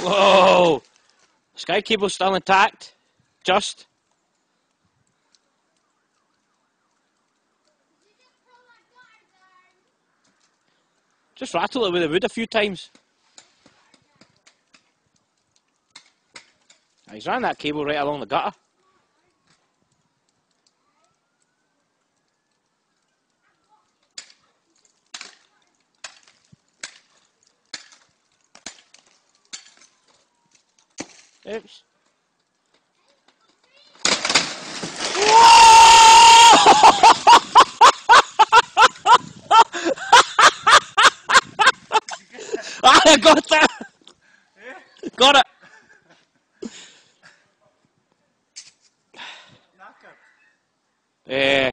Whoa! Sky cable still intact. Just. Just rattle it with the wood a few times. He's ran that cable right along the gutter. Oops. I got that! Got it! Yeah.